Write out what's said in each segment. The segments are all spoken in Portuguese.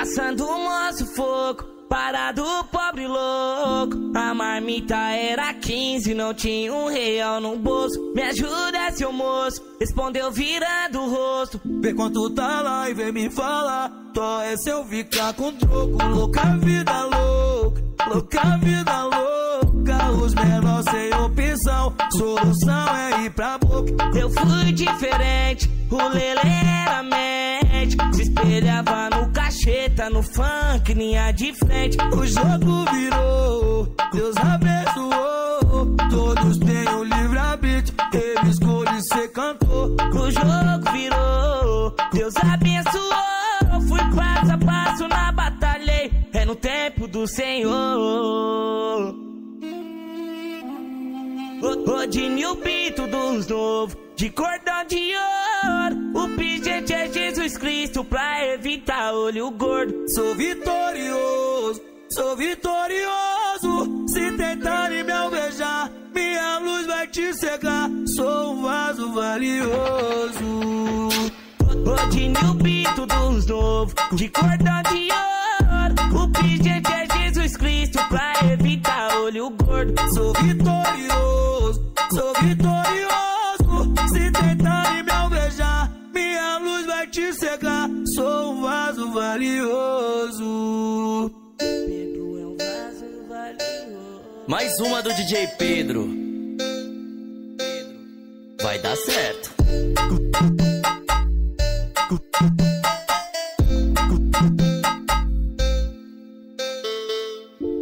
Passando o moço fogo, parado pobre louco. A marmita era 15, não tinha um real no bolso. Me ajuda, seu moço, respondeu virando o rosto. Vê quanto tá lá e vem me falar. Tó é se eu ficar com troco. Louca vida louca, louca vida louca. Os menores sem opção, solução é ir pra boca. Eu fui diferente, o Lele era mente. Se espelhava no cacheta, no funk, linha de frente. O jogo virou, Deus abençoou. Todos têm o livre-arbítrio, ele escolhe ser cantor. O jogo virou, Deus abençoou. Fui passo a passo na batalha, é no tempo do Senhor. Rodinho o pito dos novos, de cordão de ouro. O pingente Cristo pra evitar olho gordo. Sou vitorioso, sou vitorioso. Se tentarem me alvejar, minha luz vai te cegar. Sou um vaso valioso. Rodinho o pito dos novos, de cordão de ouro. O pingente é Jesus Cristo pra evitar olho gordo. Sou vitorioso, sou vitorioso. Valioso. Pedro é um vaso valioso. Mais uma do DJ Pedro. Vai dar certo.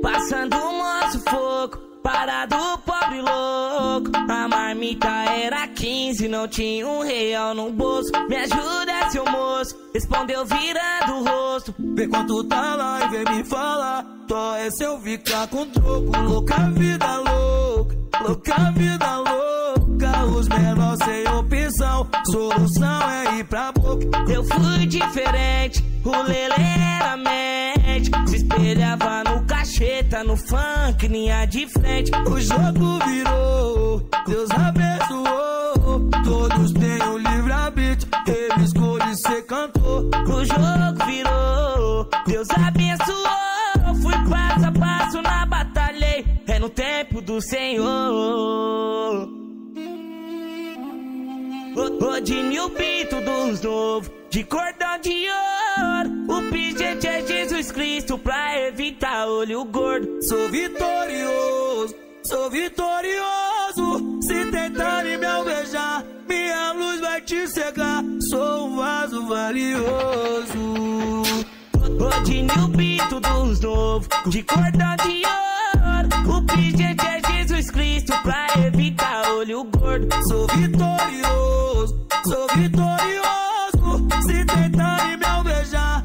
Passando o moço fogo, parado pobre louco. A marmita era 15, não tinha um real no bolso. Me ajuda, seu moço, respondeu virando o rosto. Vê quanto tá lá e vem me falar. Tó é se eu ficar com troco. Louca vida louca, louca vida louca. Os menores sem opção, solução é ir pra boca. Eu fui diferente, o Lele era mente. Se espelhava no cacheta, no funk, linha de frente. O jogo virou, Deus abençoou. Todos têm o livre-arbítrio, ele escolhe ser cantor. O jogo virou, Deus abençoou. Fui passo a passo na batalha, é no tempo do Senhor. Rodinho o pito dos novos, de cordão de ouro. O pingente é Jesus Cristo pra evitar olho gordo. Sou vitorioso, sou vitorioso. Se tentarem me alvejar, minha luz vai te cegar. Sou um vaso valioso. Rodinho o pito dos novos, de cordão de ouro. O pingente é Jesus Cristo pra evitar olho gordo. Sou vitorioso, sou vitorioso. Se tentarem me alvejar,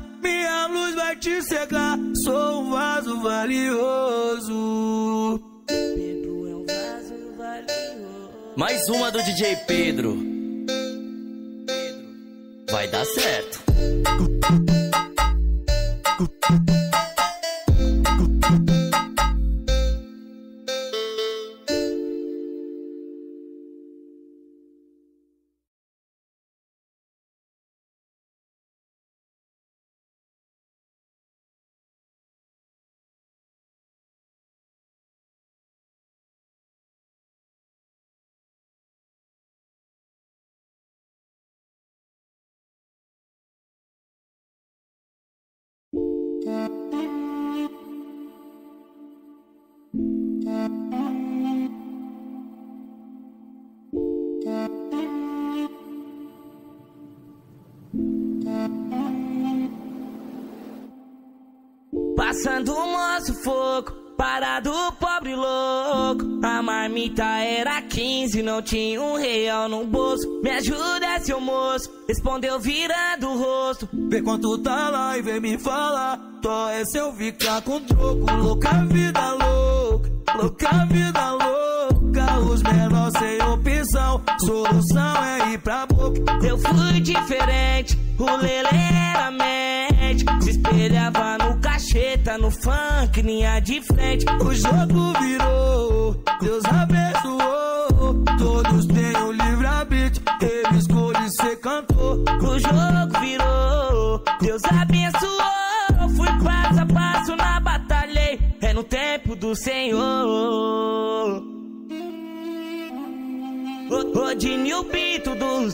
te cegar. Sou um vaso valioso. Pedro é um vaso valioso. Mais uma do DJ Pedro. Vai dar certo. Passando o moço fogo, parado pobre louco. A marmita era 15, não tinha um real no bolso. Me ajuda, seu moço, respondeu virando o rosto. Vê quanto tá lá e vem me falar. Tó é se eu ficar com troco. Louca vida louca, louca vida louca. Os menores sem opção, solução é ir pra boca. Eu fui diferente, o Lele era mente. Se espelhava no cacheta, no funk, linha de frente. O jogo virou, Deus abençoou. Todos têm o livre-arbítrio, ele escolhe ser cantor. O jogo virou, Deus abençoou. tempo do Senhor. O Dinho Pinto dos